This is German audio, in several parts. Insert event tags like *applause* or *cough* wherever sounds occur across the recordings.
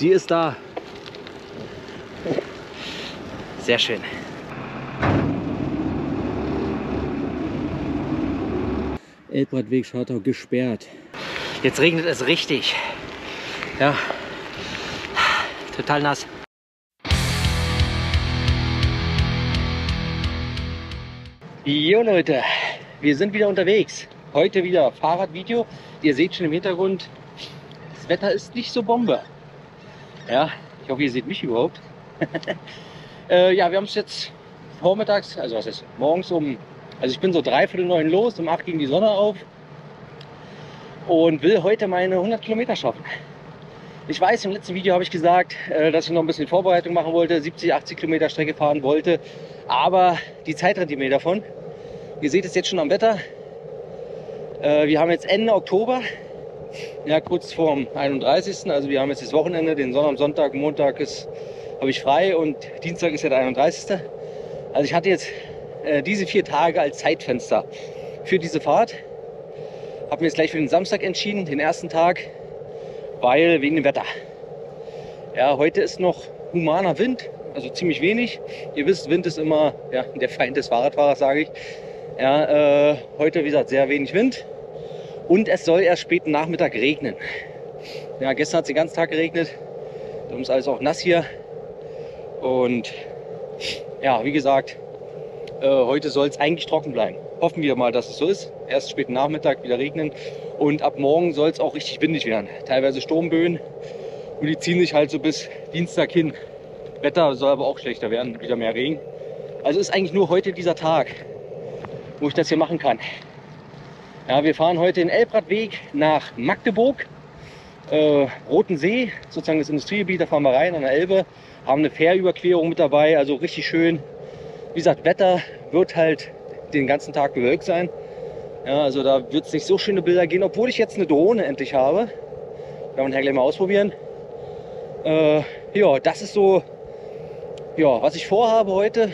Sie ist da. Sehr schön. Elbradweg Schartau gesperrt. Jetzt regnet es richtig. Ja, total nass. Jo Leute, wir sind wieder unterwegs. Heute wieder Fahrradvideo. Ihr seht schon im Hintergrund, das Wetter ist nicht so Bombe. Ja, ich hoffe, ihr seht mich überhaupt. *laughs* äh, ja, wir haben es jetzt vormittags, also was ist morgens um, also ich bin so dreiviertel neun los, um acht ging die Sonne auf und will heute meine 100 Kilometer schaffen. Ich weiß, im letzten Video habe ich gesagt, äh, dass ich noch ein bisschen Vorbereitung machen wollte, 70, 80 Kilometer Strecke fahren wollte, aber die Zeit rennt mir davon. Ihr seht es jetzt schon am Wetter. Äh, wir haben jetzt Ende Oktober, ja kurz vorm 31. Also wir haben jetzt das Wochenende, den Sonntag, Sonntag, Montag ist habe ich frei und Dienstag ist ja der 31. Also ich hatte jetzt äh, diese vier Tage als Zeitfenster für diese Fahrt. Habe mir jetzt gleich für den Samstag entschieden, den ersten Tag, weil wegen dem Wetter. Ja, heute ist noch humaner Wind, also ziemlich wenig. Ihr wisst, Wind ist immer ja, *laughs* der Feind des Fahrradfahrers, sage ich. Ja, äh, heute, wie gesagt, sehr wenig Wind. Und es soll erst späten Nachmittag regnen. Ja, gestern hat es den ganzen Tag geregnet. Darum ist alles auch nass hier. Und ja, wie gesagt, äh, heute soll es eigentlich trocken bleiben. Hoffen wir mal, dass es so ist. Erst späten Nachmittag wieder regnen. Und ab morgen soll es auch richtig windig werden. Teilweise Sturmböen. Und die ziehen sich halt so bis Dienstag hin. Wetter soll aber auch schlechter werden, wieder mehr Regen. Also ist eigentlich nur heute dieser Tag, wo ich das hier machen kann. Ja, wir fahren heute den Elbradweg nach Magdeburg, äh, Roten See, sozusagen das Industriegebiet, da fahren wir rein an der Elbe haben eine Fährüberquerung mit dabei, also richtig schön. Wie gesagt, Wetter wird halt den ganzen Tag bewölkt sein. Ja, also da wird es nicht so schöne Bilder gehen, obwohl ich jetzt eine Drohne endlich habe. Kann man ja gleich mal ausprobieren. Äh, ja, das ist so, ja, was ich vorhabe heute.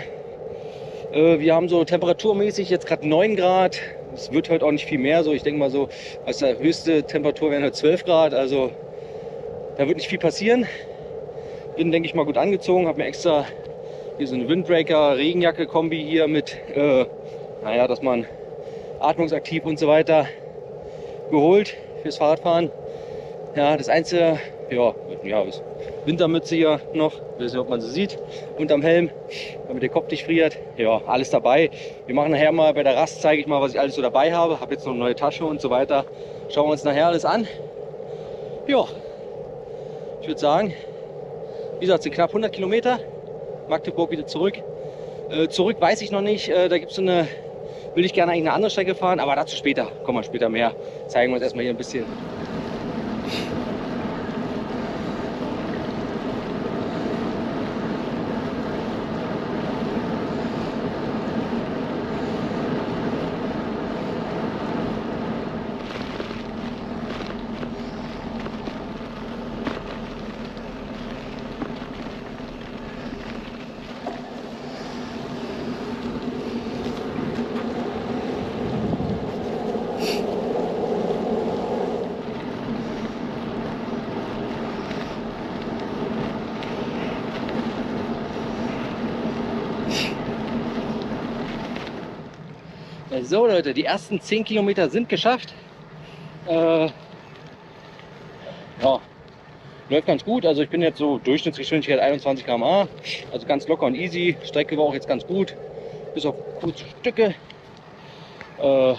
Äh, wir haben so temperaturmäßig jetzt gerade 9 Grad. Es wird heute auch nicht viel mehr. So, ich denke mal so, als der höchste Temperatur wären heute 12 Grad. Also da wird nicht viel passieren. Bin, denke ich mal, gut angezogen. Habe mir extra hier so eine Windbreaker, Regenjacke-Kombi hier mit, äh, naja, dass man atmungsaktiv und so weiter geholt fürs Fahrradfahren. Ja, das Einzige, ja, ja, Wintermütze hier noch, weiß nicht, ob man sie sieht, unterm Helm, damit der Kopf nicht friert. Ja, alles dabei. Wir machen nachher mal bei der Rast, zeige ich mal, was ich alles so dabei habe. Habe jetzt noch eine neue Tasche und so weiter. Schauen wir uns nachher alles an. Ja, ich würde sagen, wie gesagt, sind knapp 100 Kilometer. Magdeburg wieder zurück. Äh, zurück weiß ich noch nicht. Äh, da gibt es so eine, will ich gerne eigentlich eine andere Strecke fahren, aber dazu später. Kommen wir später mehr. Zeigen wir uns erstmal hier ein bisschen So Leute, die ersten 10 Kilometer sind geschafft. Äh, ja, läuft ganz gut. Also ich bin jetzt so Durchschnittsgeschwindigkeit 21 km/h. Also ganz locker und easy. Strecke war auch jetzt ganz gut. Bis auf kurze Stücke. Äh,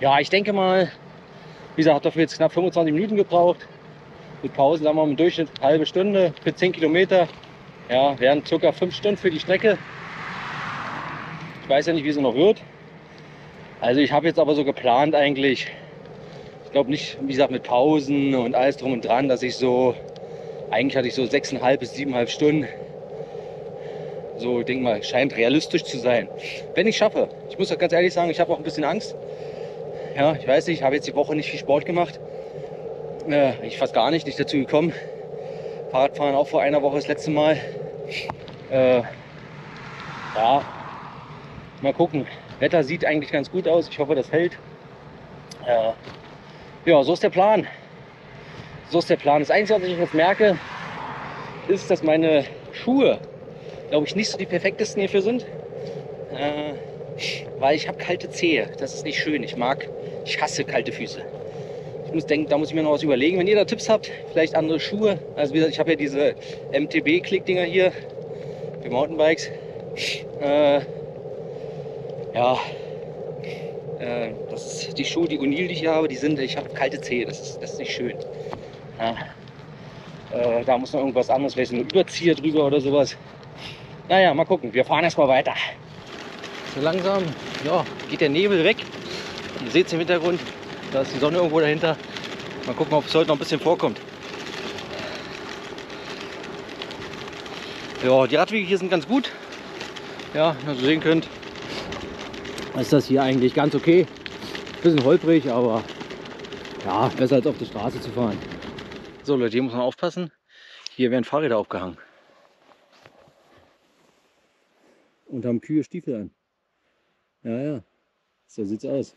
ja, ich denke mal, wie gesagt, dafür jetzt knapp 25 Minuten gebraucht. Mit Pausen sagen wir im Durchschnitt eine halbe Stunde für 10 Kilometer. Ja, wären circa 5 Stunden für die Strecke. Ich weiß ja nicht, wie sie noch wird. Also ich habe jetzt aber so geplant eigentlich, ich glaube nicht, wie gesagt, mit Pausen und alles drum und dran, dass ich so, eigentlich hatte ich so sechseinhalb bis siebeneinhalb Stunden. So, ich denke mal, scheint realistisch zu sein. Wenn ich schaffe. Ich muss auch ganz ehrlich sagen, ich habe auch ein bisschen Angst. Ja, ich weiß nicht, ich habe jetzt die Woche nicht viel Sport gemacht. Äh, ich fast gar nicht, nicht dazu gekommen. Fahrradfahren auch vor einer Woche das letzte Mal. Äh, ja, Mal gucken. Wetter sieht eigentlich ganz gut aus. Ich hoffe, das hält. Äh, ja, so ist der Plan. so ist der Plan. Das Einzige, was ich jetzt merke, ist, dass meine Schuhe, glaube ich, nicht so die perfektesten hierfür sind. Äh, weil ich habe kalte Zehe. Das ist nicht schön. Ich mag, ich hasse kalte Füße. Ich muss denken, da muss ich mir noch was überlegen. Wenn ihr da Tipps habt, vielleicht andere Schuhe. Also wie gesagt, ich habe ja diese MTB-Klickdinger hier für Mountainbikes. Äh, ja, äh, das ist die Schuhe, die O'Neill, die ich hier habe, die sind, ich habe kalte Zehe. Das ist, das ist nicht schön. Ja. Äh, da muss noch irgendwas anderes, vielleicht ein Überzieher drüber oder sowas. Naja, mal gucken. Wir fahren erstmal weiter. So langsam ja, geht der Nebel weg. Ihr seht es im Hintergrund. Da ist die Sonne irgendwo dahinter. Mal gucken, ob es heute noch ein bisschen vorkommt. Ja, die Radwege hier sind ganz gut. Ja, wie ihr sehen könnt, ist das hier eigentlich ganz okay. Bisschen holprig, aber ja, besser als auf der Straße zu fahren. So Leute, hier muss man aufpassen. Hier werden Fahrräder aufgehangen. Und haben Kühe Stiefel an. Ja, ja, so sieht's aus.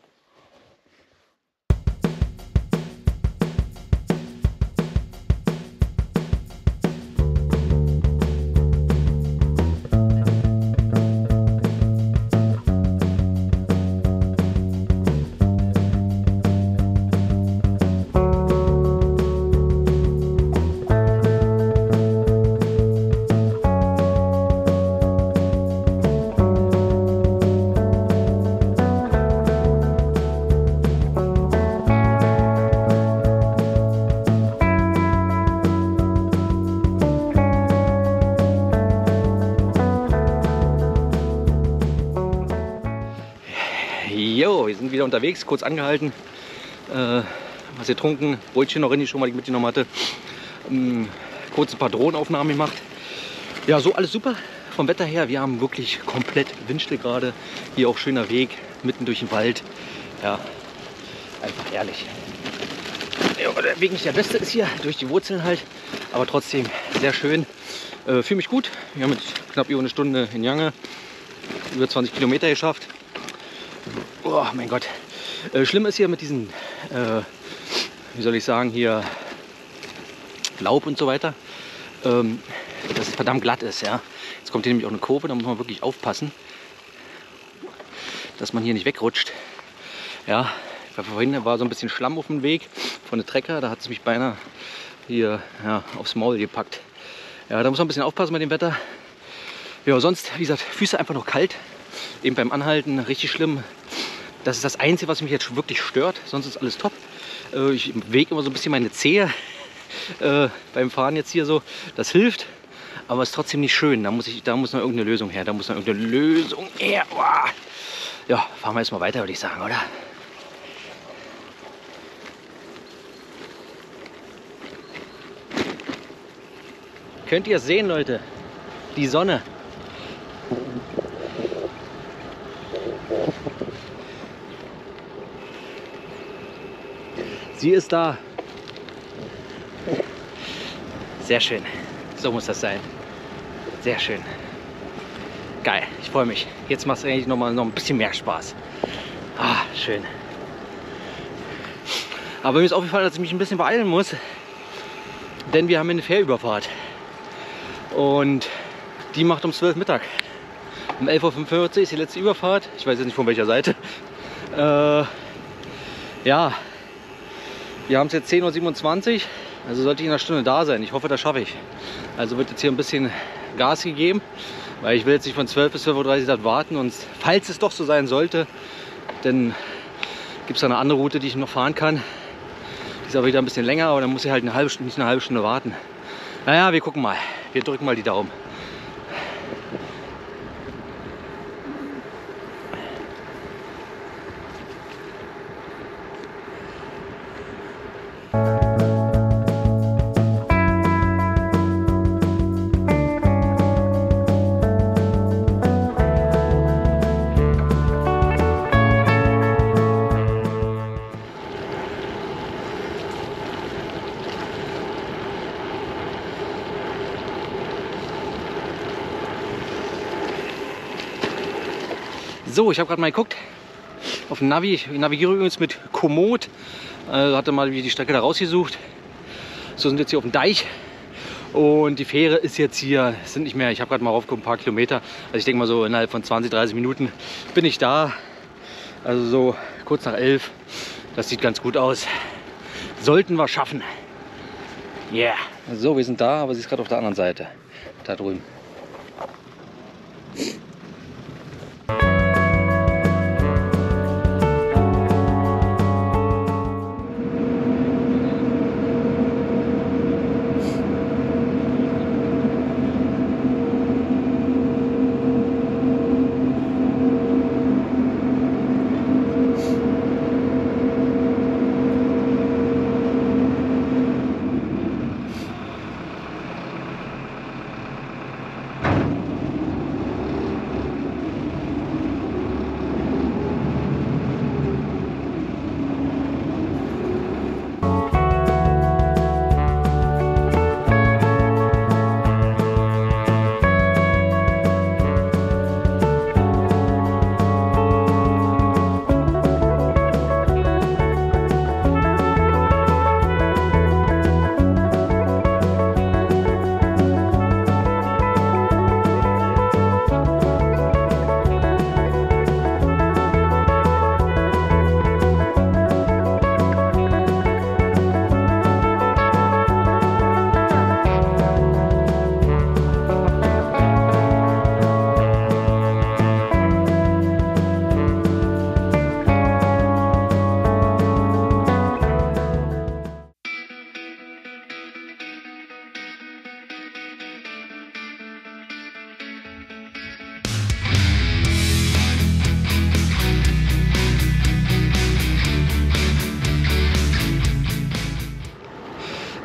Wieder unterwegs, kurz angehalten, äh, was getrunken, Brötchen noch in die schon mal die ich mitgenommen hatte. Ähm, kurz ein paar Drohnenaufnahmen gemacht. Ja, so alles super vom Wetter her. Wir haben wirklich komplett Windstill gerade. Hier auch schöner Weg, mitten durch den Wald. Ja, einfach herrlich. Ja, der Weg nicht der beste ist hier, durch die Wurzeln halt, aber trotzdem sehr schön. Äh, Fühle mich gut. Wir haben jetzt knapp über eine Stunde in Jange über 20 Kilometer geschafft. Oh mein Gott. Äh, schlimm ist hier mit diesen, äh, wie soll ich sagen, hier Laub und so weiter, ähm, dass es verdammt glatt ist. Ja. Jetzt kommt hier nämlich auch eine Kurve, da muss man wirklich aufpassen, dass man hier nicht wegrutscht. Ja, vorhin war so ein bisschen Schlamm auf dem Weg von der Trecker, da hat es mich beinahe hier ja, aufs Maul gepackt. Ja, da muss man ein bisschen aufpassen mit dem Wetter. Ja, sonst, wie gesagt, Füße einfach noch kalt. Eben beim Anhalten richtig schlimm. Das ist das Einzige, was mich jetzt wirklich stört. Sonst ist alles top. Äh, ich wege immer so ein bisschen meine Zehe *laughs* äh, beim Fahren jetzt hier so. Das hilft, aber es ist trotzdem nicht schön. Da muss, ich, da muss noch irgendeine Lösung her. Da muss noch irgendeine Lösung her. Boah. Ja, fahren wir erstmal weiter, würde ich sagen, oder? Könnt ihr sehen, Leute? Die Sonne. Sie ist da. Sehr schön. So muss das sein. Sehr schön. Geil. Ich freue mich. Jetzt macht es eigentlich noch mal noch ein bisschen mehr Spaß. Ah, schön. Aber mir ist aufgefallen, dass ich mich ein bisschen beeilen muss. Denn wir haben eine Fährüberfahrt. Und die macht um 12 Mittag. Um 11.45 Uhr ist die letzte Überfahrt. Ich weiß jetzt nicht von welcher Seite. Äh, ja, wir haben es jetzt 10.27 Uhr, also sollte ich in einer Stunde da sein. Ich hoffe, das schaffe ich. Also wird jetzt hier ein bisschen Gas gegeben, weil ich will jetzt nicht von 12 bis 12.30 Uhr warten. Und falls es doch so sein sollte, dann gibt es eine andere Route, die ich noch fahren kann. Die ist aber wieder ein bisschen länger, aber dann muss ich halt eine halbe Stunde, nicht eine halbe Stunde warten. Naja, wir gucken mal. Wir drücken mal die Daumen. So, ich habe gerade mal geguckt auf dem Navi. Ich navigiere übrigens mit Komoot. Also hatte mal die Strecke da rausgesucht. So sind jetzt hier auf dem Deich. Und die Fähre ist jetzt hier, sind nicht mehr, ich habe gerade mal aufgeguckt, ein paar Kilometer. Also ich denke mal so innerhalb von 20, 30 Minuten bin ich da. Also so kurz nach elf. Das sieht ganz gut aus. Sollten wir schaffen. Yeah. So, wir sind da, aber sie ist gerade auf der anderen Seite. Da drüben.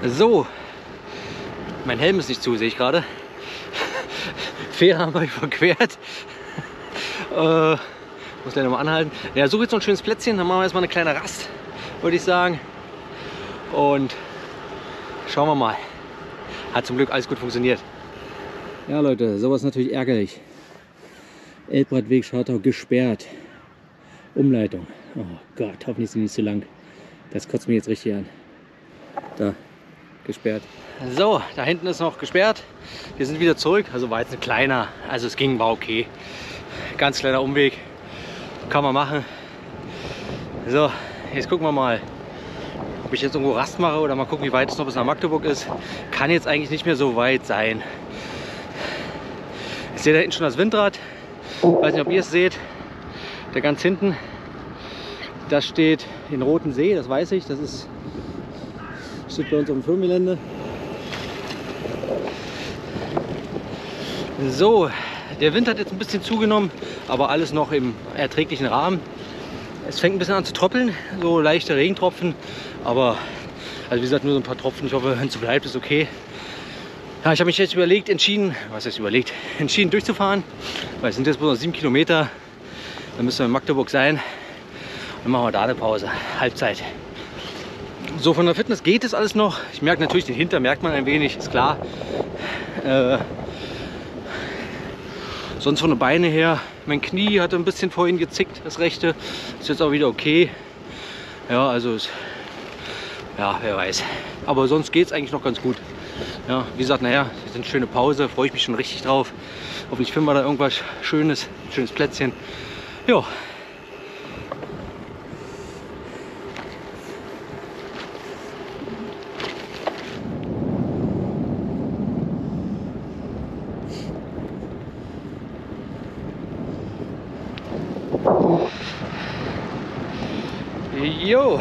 So, mein Helm ist nicht zu, sehe ich gerade. *laughs* Fähre haben wir überquert. *laughs* äh, muss gleich nochmal anhalten. Ja, suche jetzt noch ein schönes Plätzchen, dann machen wir erstmal eine kleine Rast, würde ich sagen. Und schauen wir mal. Hat zum Glück alles gut funktioniert. Ja Leute, sowas natürlich ärgerlich. Elbradweg Schartau gesperrt. Umleitung. Oh Gott, hoffentlich sind die nicht zu lang. Das kotzt mich jetzt richtig an. Da, gesperrt. So, da hinten ist noch gesperrt. Wir sind wieder zurück. Also war jetzt ein kleiner, also es ging, war okay. Ganz kleiner Umweg. Kann man machen. So, jetzt gucken wir mal, ob ich jetzt irgendwo Rast mache oder mal gucken, wie weit es noch bis nach Magdeburg ist. Kann jetzt eigentlich nicht mehr so weit sein. Ich sehe da hinten schon das Windrad. Weiß nicht, ob ihr es seht. Da ganz hinten, da steht in Roten See, das weiß ich. Das ist steht bei uns auf dem Firmengelände. So, der Wind hat jetzt ein bisschen zugenommen, aber alles noch im erträglichen Rahmen. Es fängt ein bisschen an zu troppeln, so leichte Regentropfen, aber also wie gesagt nur so ein paar Tropfen. Ich hoffe, wenn es so bleibt, ist okay. Ja, ich habe mich jetzt überlegt, entschieden, was heißt überlegt, *laughs* entschieden durchzufahren, weil es sind jetzt bloß noch sieben Kilometer. Dann müssen wir in Magdeburg sein. Dann machen wir da eine Pause, Halbzeit. So von der Fitness geht es alles noch. Ich merke natürlich, den Hinter merkt man ein wenig, ist klar. Äh, sonst von den Beine her, mein Knie hatte ein bisschen vorhin gezickt, das rechte. Ist jetzt auch wieder okay. Ja, also ist, ja, wer weiß. Aber sonst geht es eigentlich noch ganz gut. Ja, wie gesagt, naja, ist eine schöne Pause, freue ich mich schon richtig drauf. Hoffentlich finden wir da irgendwas Schönes, schönes Plätzchen. Ja, Jo.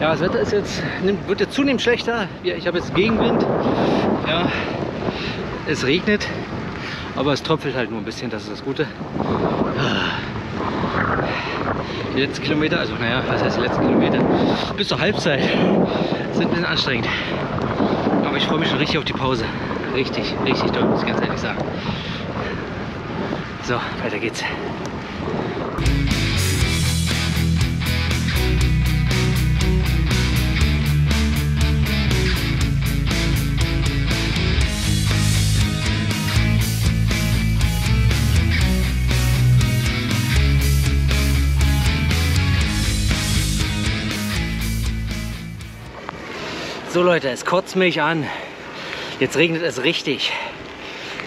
Ja, das Wetter ist jetzt, wird jetzt zunehmend schlechter. Ich habe jetzt Gegenwind. Ja, es regnet, aber es tröpfelt halt nur ein bisschen, das ist das Gute. Die letzten Kilometer, also naja, was heißt die letzten Kilometer? Bis zur Halbzeit sind ein bisschen anstrengend. Aber ich freue mich schon richtig auf die Pause. Richtig, richtig toll, muss ich ganz ehrlich sagen. So, weiter geht's. So Leute, es kotzt mich an. Jetzt regnet es richtig.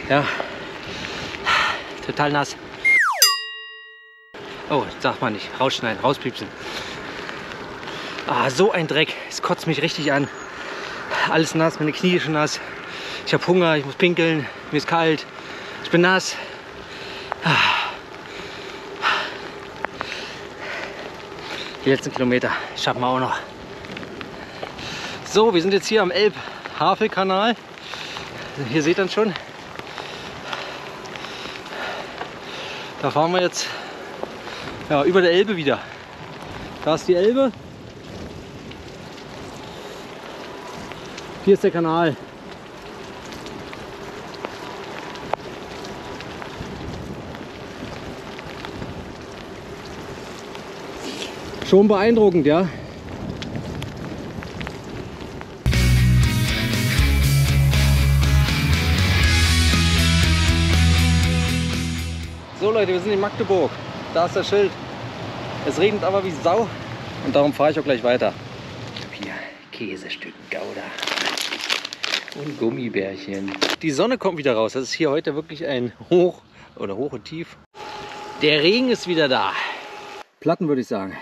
Ja, total nass. Oh, sagt man nicht. Rausschneiden, rauspiepsen. Ah, so ein Dreck. Es kotzt mich richtig an. Alles nass, meine Knie schon nass. Ich habe Hunger, ich muss pinkeln, mir ist kalt. Ich bin nass. Ah. Die letzten Kilometer schaffen wir auch noch. So, wir sind jetzt hier am Elb-Havel-Kanal. Hier seht ihr schon. Da fahren wir jetzt ja, über der Elbe wieder. Da ist die Elbe. Hier ist der Kanal. Schon beeindruckend, ja. Leute, wir sind in Magdeburg. Da ist das Schild. Es regnet aber wie Sau und darum fahre ich auch gleich weiter. Hier Käsestück Gouda und Gummibärchen. Die Sonne kommt wieder raus. Das ist hier heute wirklich ein Hoch oder Hoch und Tief. Der Regen ist wieder da. Platten würde ich sagen.